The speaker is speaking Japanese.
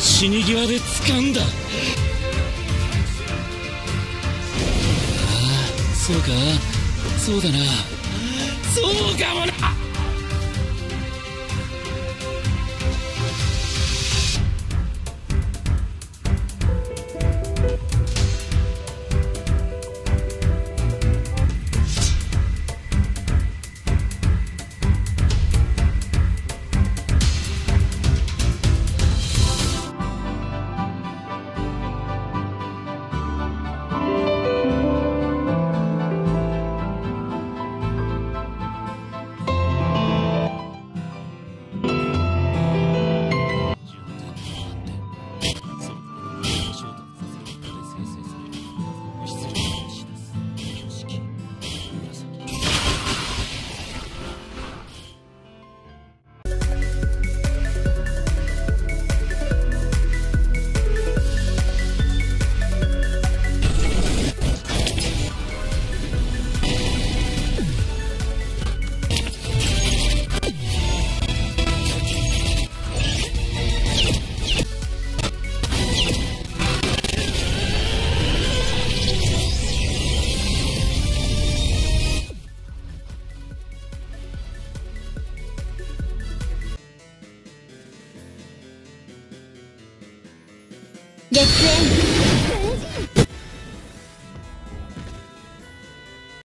死に際で掴んだ。ああそうか。そうだな。そうかもな。Get in.